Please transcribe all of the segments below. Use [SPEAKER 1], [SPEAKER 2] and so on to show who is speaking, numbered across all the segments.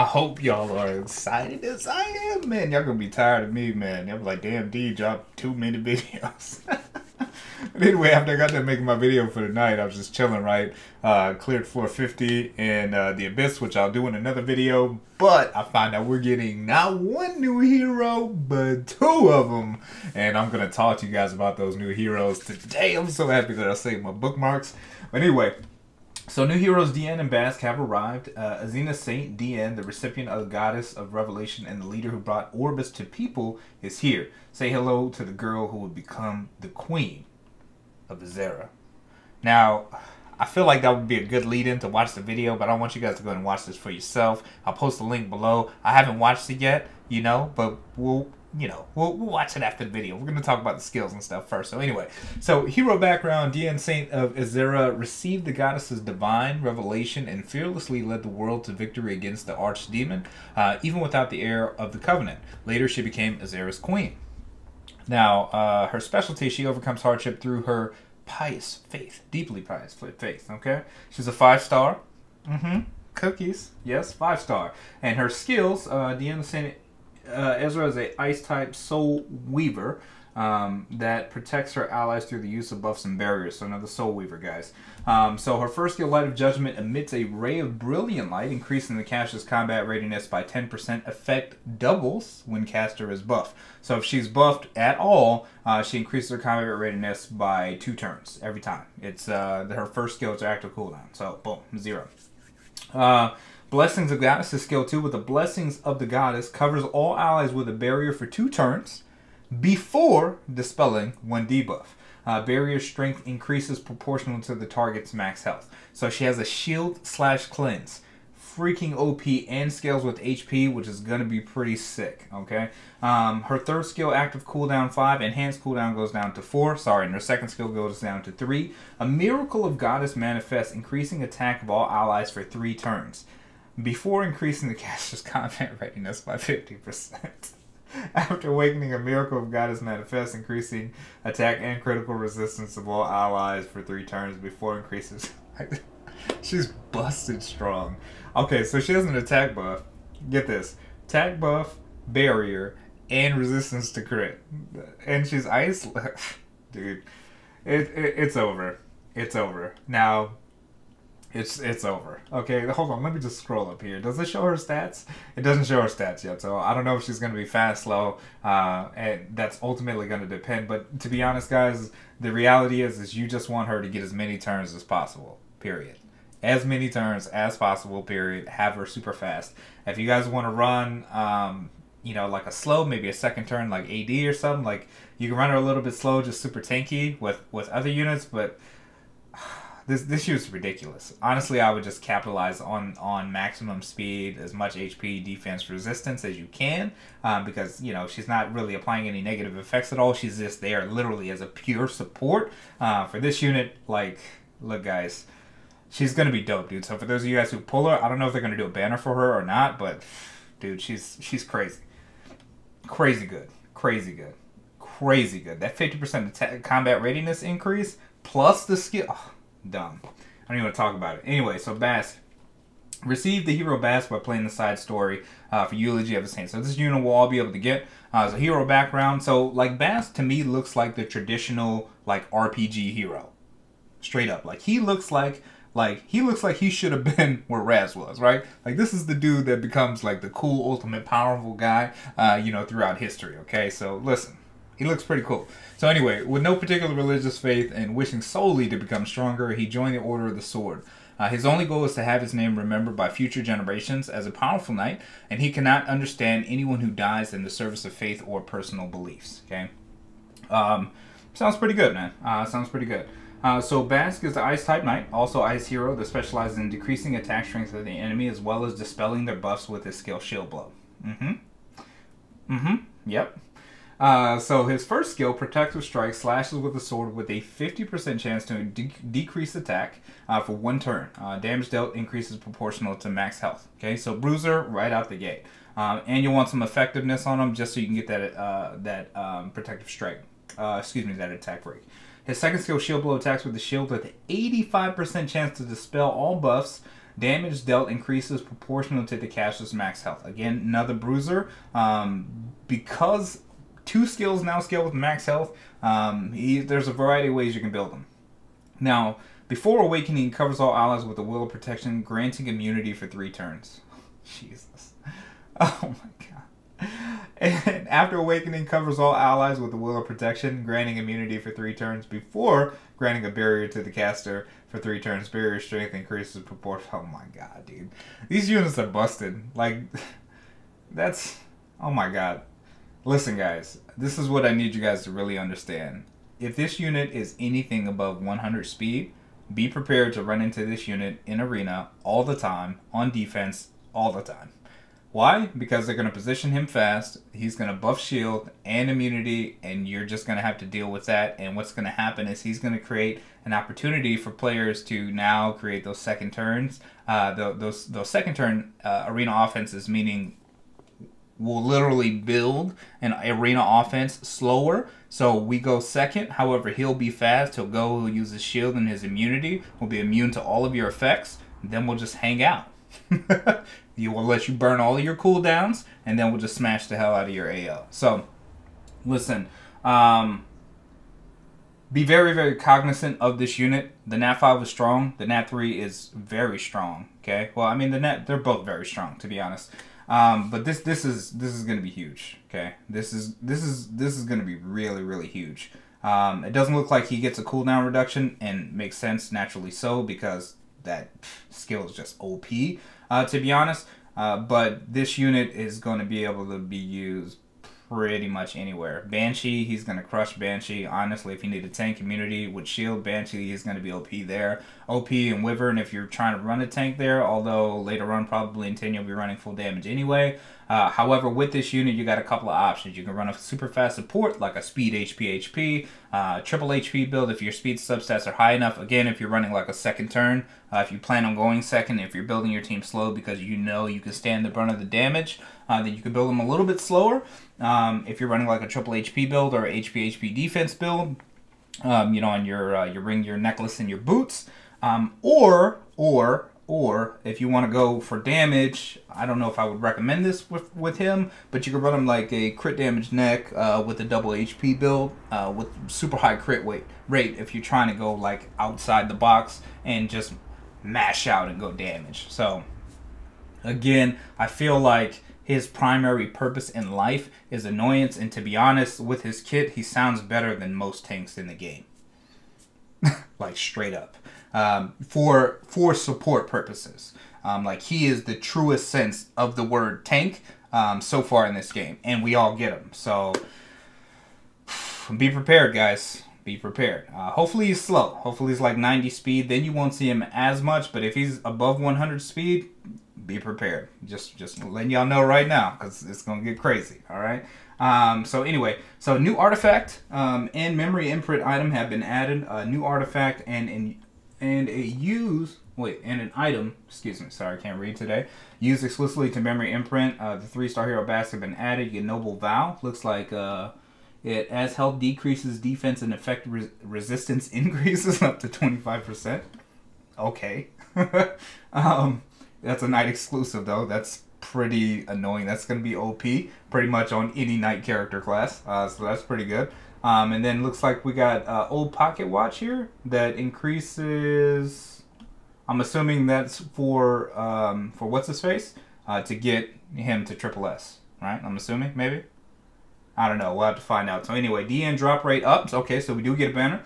[SPEAKER 1] I hope y'all are excited as I am, man. Y'all gonna be tired of me, man. Be like, damn, D dropped too many videos. but anyway, after I got done making my video for the night, I was just chilling, right? Uh, cleared 450 and uh, the Abyss, which I'll do in another video. But I find out we're getting not one new hero, but two of them. And I'm gonna talk to you guys about those new heroes today. I'm so happy that I saved my bookmarks. But anyway, so new heroes Diene and Bask have arrived. Uh, Azina Saint Diene, the recipient of the goddess of revelation and the leader who brought Orbis to people, is here. Say hello to the girl who would become the queen of Azera. Now, I feel like that would be a good lead-in to watch the video, but I want you guys to go and watch this for yourself. I'll post the link below. I haven't watched it yet, you know, but we'll you know, we'll, we'll watch it after the video. We're going to talk about the skills and stuff first. So anyway, so hero background, Diene Saint of Azera received the goddess's divine revelation and fearlessly led the world to victory against the archdemon, uh, even without the heir of the covenant. Later, she became Azera's queen. Now, uh, her specialty, she overcomes hardship through her pious faith, deeply pious faith, okay? She's a five-star. Mm-hmm. Cookies. Yes, five-star. And her skills, uh, Diene Saint uh, Ezra is a ice type soul weaver um, that protects her allies through the use of buffs and barriers. So another soul weaver, guys. Um, so her first skill, Light of Judgment, emits a ray of brilliant light, increasing the caster's combat readiness by 10%. Effect doubles when caster is buffed. So if she's buffed at all, uh, she increases her combat readiness by two turns every time. It's uh, her first skill it's is active cooldown. So boom, zero. Uh, Blessings of Goddess is skill 2 with the Blessings of the Goddess covers all allies with a barrier for two turns before dispelling one debuff. Uh, barrier strength increases proportional to the target's max health. So she has a shield slash cleanse. Freaking OP and scales with HP, which is going to be pretty sick, okay? Um, her third skill, active cooldown 5, enhanced cooldown goes down to 4. Sorry, and her second skill goes down to 3. A Miracle of Goddess manifests, increasing attack of all allies for 3 turns before increasing the caster's combat readiness by 50%. After awakening, a miracle of God is manifest, increasing attack and critical resistance of all allies for three turns before increases. She's busted strong. Okay, so she has an attack buff. Get this attack buff, barrier, and resistance to crit. And she's ice. Dude, it, it, it's over. It's over. Now, it's it's over. Okay, hold on. Let me just scroll up here. Does it show her stats? It doesn't show her stats yet, so I don't know if she's going to be fast, slow, uh, and that's ultimately going to depend. But to be honest, guys, the reality is is you just want her to get as many turns as possible. Period. As many turns as possible. Period. Have her super fast. If you guys want to run, um, you know, like a slow, maybe a second turn, like AD or something, like you can run her a little bit slow, just super tanky with with other units, but this this is ridiculous. Honestly, I would just capitalize on on maximum speed, as much HP, defense, resistance as you can, um, because you know she's not really applying any negative effects at all. She's just there literally as a pure support uh, for this unit. Like, look, guys, she's gonna be dope, dude. So for those of you guys who pull her, I don't know if they're gonna do a banner for her or not, but dude, she's she's crazy, crazy good, crazy good, crazy good. That fifty percent combat readiness increase plus the skill. Oh, dumb. I don't even want to talk about it. Anyway, so Bask received the hero Bask by playing the side story uh, for Eulogy of a Saint. So this unit will all be able to get uh, as a hero background. So like Bask to me looks like the traditional like RPG hero, straight up. Like he looks like like he looks like he should have been where Ras was, right? Like this is the dude that becomes like the cool, ultimate, powerful guy, uh, you know, throughout history. Okay, so listen, he looks pretty cool. So anyway, with no particular religious faith and wishing solely to become stronger, he joined the Order of the Sword. Uh, his only goal is to have his name remembered by future generations as a powerful knight, and he cannot understand anyone who dies in the service of faith or personal beliefs. Okay, um, sounds pretty good, man. Uh, sounds pretty good. Uh, so Bask is the Ice type knight, also Ice hero that specializes in decreasing attack strength of the enemy as well as dispelling their buffs with his skill Shield Blow. Mm-hmm. Mm-hmm. Yep. Uh, so his first skill, Protective Strike, slashes with the sword with a 50% chance to de decrease attack uh, for one turn. Uh, damage dealt increases proportional to max health. Okay, so Bruiser right out the gate. Um, and you want some effectiveness on him just so you can get that uh, that um, Protective Strike. Uh, excuse me, that attack break. His second skill, Shield Blow, attacks with the shield with 85% chance to dispel all buffs Damage dealt increases proportional to the caster's max health. Again, another bruiser. Um, because two skills now scale with max health, um, he, there's a variety of ways you can build them. Now, before awakening, covers all allies with a will of protection, granting immunity for three turns. Jesus. Oh my god. And after awakening, covers all allies with a will of protection, granting immunity for three turns before granting a barrier to the caster for three turns. Barrier strength increases proportion. Oh my god, dude. These units are busted. Like, that's. Oh my god. Listen, guys, this is what I need you guys to really understand. If this unit is anything above 100 speed, be prepared to run into this unit in arena all the time, on defense, all the time. Why? Because they're going to position him fast. He's going to buff shield and immunity, and you're just going to have to deal with that. And what's going to happen is he's going to create an opportunity for players to now create those second turns. Uh, those those second turn uh, arena offenses, meaning will literally build an arena offense slower. So we go second. However, he'll be fast. He'll go. He'll use his shield and his immunity. We'll be immune to all of your effects. Then we'll just hang out. you will let you burn all of your cooldowns, and then we'll just smash the hell out of your AO. So, listen. Um, be very, very cognizant of this unit. The Nat 5 is strong. The Nat 3 is very strong. Okay. Well, I mean, the Nat they're both very strong, to be honest. Um, but this this is this is gonna be huge. Okay, this is this is this is gonna be really really huge. Um, it doesn't look like he gets a cooldown reduction, and makes sense naturally so because that skill is just OP. Uh, to be honest, uh, but this unit is going to be able to be used pretty much anywhere. Banshee, he's going to crush Banshee. Honestly, if you need a tank community with Shield, Banshee is going to be OP there. OP and Wyvern if you're trying to run a tank there, although later on probably in 10 you'll be running full damage anyway. Uh, however, with this unit, you got a couple of options. You can run a super fast support like a speed HP HP, uh, triple HP build if your speed substats are high enough. Again, if you're running like a second turn, uh, if you plan on going second, if you're building your team slow because you know you can stand the brunt of the damage, uh, then you can build them a little bit slower. Um, if you're running like a triple HP build or HP HP defense build, um, you know, on your uh, your ring, your necklace, and your boots, um, or or or if you want to go for damage, I don't know if I would recommend this with, with him, but you can run him like a crit damage neck uh, with a double HP build uh, with super high crit weight rate if you're trying to go like outside the box and just mash out and go damage. So again, I feel like his primary purpose in life is annoyance, and to be honest, with his kit, he sounds better than most tanks in the game. like straight up um, for for support purposes. Um, like he is the truest sense of the word tank um, so far in this game, and we all get him. So be prepared, guys. Be prepared. Uh, hopefully he's slow. Hopefully he's like 90 speed. Then you won't see him as much. But if he's above 100 speed, be prepared. Just just letting y'all know right now because it's gonna get crazy. All right. Um, so anyway, so new artifact um, and memory imprint item have been added. A new artifact and in and a use wait and an item excuse me sorry I can't read today used exclusively to memory imprint uh, the three star hero bats have been added you noble vow looks like uh, it as health decreases defense and effect re- resistance increases up to 25% okay. Um, that's a knight exclusive though. That's pretty annoying. That's going to be op pretty much on any knight character class uh, so that's pretty good um, and then looks like we got uh, old pocket watch here that increases. I'm assuming that's for um, for what's his face uh, to get him to triple S, right? I'm assuming maybe. I don't know. We'll have to find out. So anyway, Diene drop rate up. Okay, so we do get a banner.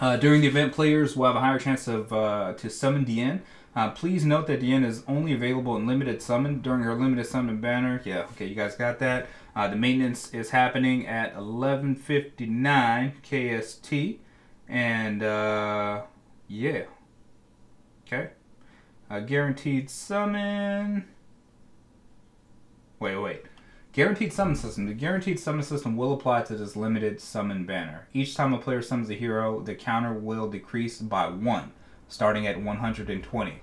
[SPEAKER 1] Uh, during the event, players will have a higher chance of uh, to summon Diene. Uh, please note that Diene is only available in limited summon during her limited summon banner. Yeah, okay, you guys got that. Uh, the maintenance is happening at 11:59 KST, and uh, yeah, okay. Uh, guaranteed summon. Wait, wait. Guaranteed summon system. The guaranteed summon system will apply to this limited summon banner. Each time a player summons a hero, the counter will decrease by one starting at 120.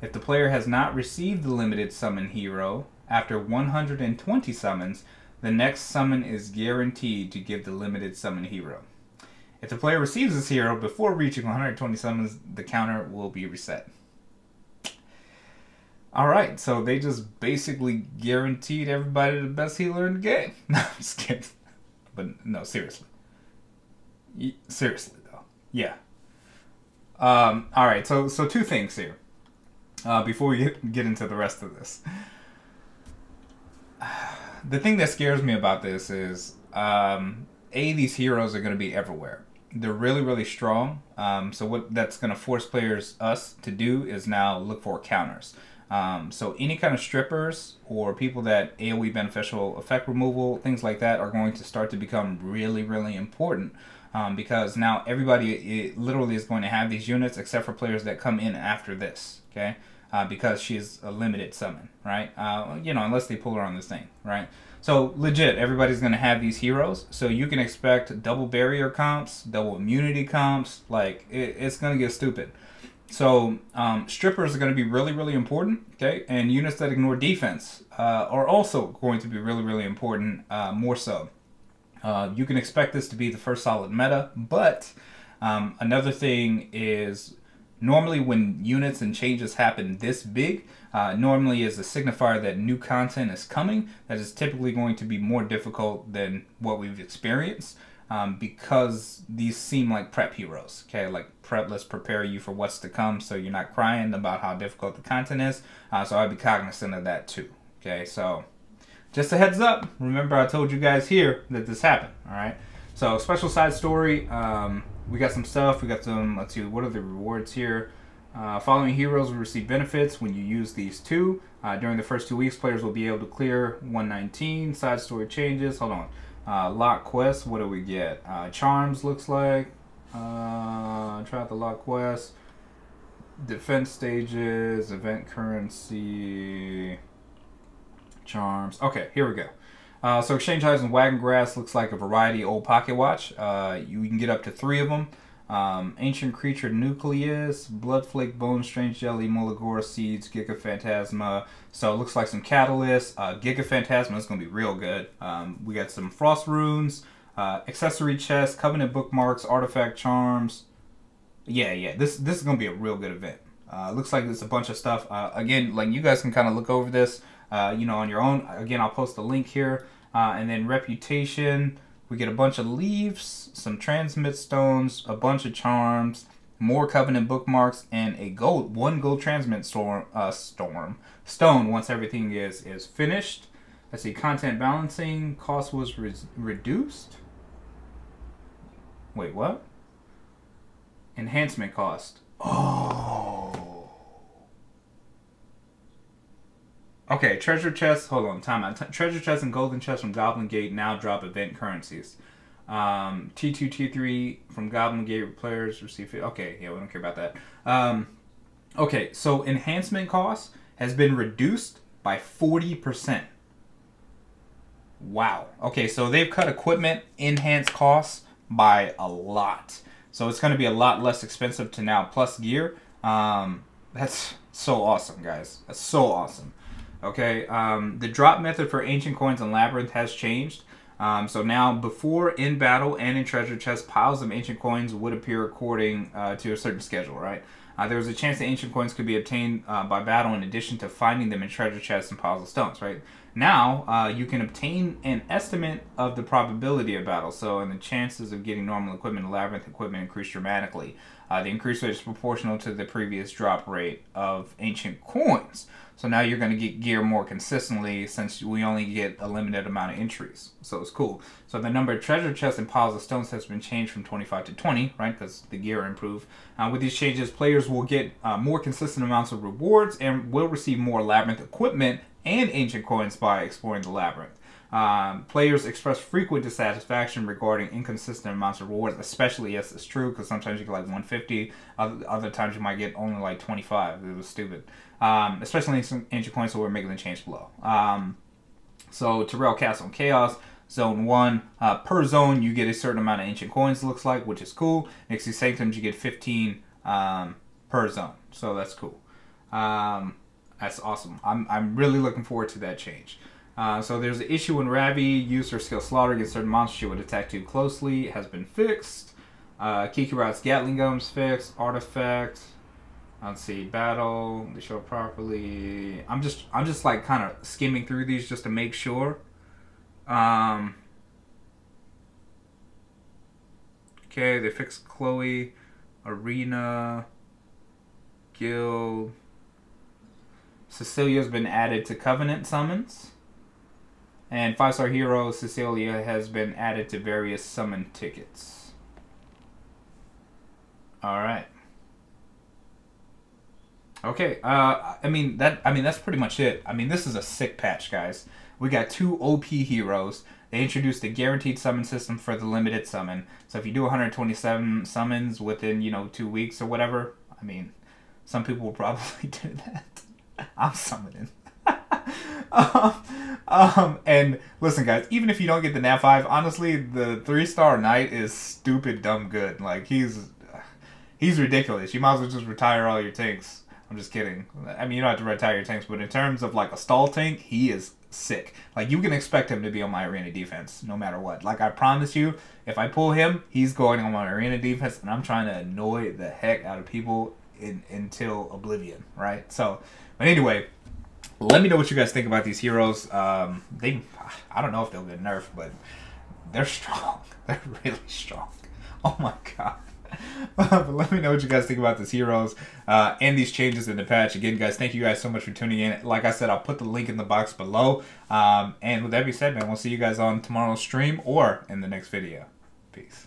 [SPEAKER 1] If the player has not received the limited summon hero after 120 summons, the next summon is guaranteed to give the limited summon hero. If the player receives this hero before reaching 120 summons, the counter will be reset. All right, so they just basically guaranteed everybody the best healer in the game. No, I'm just kidding. But no, seriously. Seriously though, yeah. Um, all right, so so two things here. Uh, before we get into the rest of this, the thing that scares me about this is um, a these heroes are going to be everywhere. They're really really strong. Um, so what that's going to force players us to do is now look for counters. Um, so any kind of strippers or people that AoE beneficial effect removal, things like that, are going to start to become really, really important. Um, because now everybody literally is going to have these units except for players that come in after this, okay? Uh, because she's a limited summon, right? Uh, you know, unless they pull her on this thing, right? So legit, everybody's going to have these heroes. So you can expect double barrier comps, double immunity comps. Like it, it's going to get stupid. So um, strippers are going to be really, really important. Okay, and units that ignore defense uh, are also going to be really, really important. Uh, more so, uh, you can expect this to be the first solid meta. But um, another thing is normally when units and changes happen this big, uh, normally is a signifier that new content is coming. That is typically going to be more difficult than what we've experienced um, because these seem like prep heroes. Okay, like prep, let's prepare you for what's to come, so you're not crying about how difficult the content is. Uh, so I'd be cognizant of that too. Okay, so just a heads up. Remember, I told you guys here that this happened. All right. So special side story. Um, we got some stuff. We got some. Let's see. What are the rewards here? Uh, following heroes will receive benefits when you use these two. Uh, during the first two weeks, players will be able to clear 119. Side story changes. Hold on. Uh, lock quest, what do we get? Uh, charms looks like. Uh, try out the lock quest. Defense stages, event currency, charms. Okay, here we go. Uh, so exchange items and wagon grass looks like a variety old pocket watch. Uh, you can get up to three of them. Um, Ancient Creature Nucleus, Bloodflake Bone, Strange Jelly, Molagora Seeds, Giga Phantasma. So it looks like some Catalyst. Uh, Giga Phantasma is going to be real good. Um, we got some Frost Runes, uh, Accessory Chest, Covenant Bookmarks, Artifact Charms. Yeah, yeah, this this is going to be a real good event. Uh, looks like there's a bunch of stuff. Uh, again, like you guys can kind of look over this, uh, you know, on your own. Again, I'll post the link here. Uh, and then Reputation. We get a bunch of leaves, some transmit stones, a bunch of charms, more covenant bookmarks, and a gold one gold transmit storm uh, storm stone once everything is is finished. Let's see, content balancing cost was re reduced. Wait, what? Enhancement cost. Oh. Okay, treasure chest. Hold on, time out. T treasure chest and golden chest from Goblin Gate now drop event currencies. Um, T2, T3 from Goblin Gate players receive. Okay, yeah, we don't care about that. Um, okay, so enhancement cost has been reduced by 40%. Wow. Okay, so they've cut equipment enhanced costs by a lot. So it's going to be a lot less expensive to now plus gear. Um, that's so awesome, guys. That's so awesome. Okay, um, the drop method for ancient coins and labyrinth has changed. Um, so now, before in battle and in treasure chests, piles of ancient coins would appear according uh, to a certain schedule, right? Uh, there was a chance that ancient coins could be obtained uh, by battle in addition to finding them in treasure chests and piles of stones, right? Now, uh, you can obtain an estimate of the probability of battle, so and the chances of getting normal equipment and labyrinth equipment increase dramatically. Uh, the increase rate is proportional to the previous drop rate of ancient coins. So now you're going to get gear more consistently since we only get a limited amount of entries. So it's cool. So the number of treasure chests and piles of stones has been changed from 25 to 20, right? Because the gear improved. Uh, with these changes, players will get uh, more consistent amounts of rewards and will receive more labyrinth equipment and ancient coins by exploring the labyrinth. Um, players express frequent dissatisfaction regarding inconsistent amounts of rewards, especially yes, it's true because sometimes you get like 150, other, other times you might get only like 25. It was stupid, um, especially in ancient coins, so we're making the change below. Um, so Terrell Castle and Chaos, Zone 1. Uh, per zone, you get a certain amount of ancient coins, looks like, which is cool. Nixie Sanctums, you get 15 um, per zone, so that's cool. Um, that's awesome. I'm, I'm really looking forward to that change. Uh, so there's an issue when Ravi used her skill slaughter against certain monsters she would attack too closely. It has been fixed. Uh, Kiki Gatling Gun's fixed. Artifact. Let's see, battle. They show properly. I'm just, I'm just like kind of skimming through these just to make sure. Um. Okay, they fixed Chloe, Arena, Guild. Cecilia's been added to Covenant summons. And five star hero Cecilia has been added to various summon tickets. Alright. Okay, uh, I mean that. I mean that's pretty much it. I mean this is a sick patch, guys. We got two OP heroes. They introduced a guaranteed summon system for the limited summon. So if you do 127 summons within you know two weeks or whatever, I mean, some people will probably do that. I'm summoning. um, um, and listen, guys, even if you don't get the Nat 5, honestly, the three star knight is stupid, dumb good. Like, he's he's ridiculous. You might as well just retire all your tanks. I'm just kidding. I mean, you don't have to retire your tanks, but in terms of like a stall tank, he is sick. Like, you can expect him to be on my arena defense no matter what. Like, I promise you, if I pull him, he's going on my arena defense, and I'm trying to annoy the heck out of people in, until oblivion, right? So, but anyway, let me know what you guys think about these heroes. Um, they, I don't know if they'll get nerfed, but they're strong. They're really strong. Oh my god. but let me know what you guys think about these heroes uh, and these changes in the patch. Again, guys, thank you guys so much for tuning in. Like I said, I'll put the link in the box below. Um, and with that being said, man, we'll see you guys on tomorrow's stream or in the next video. Peace.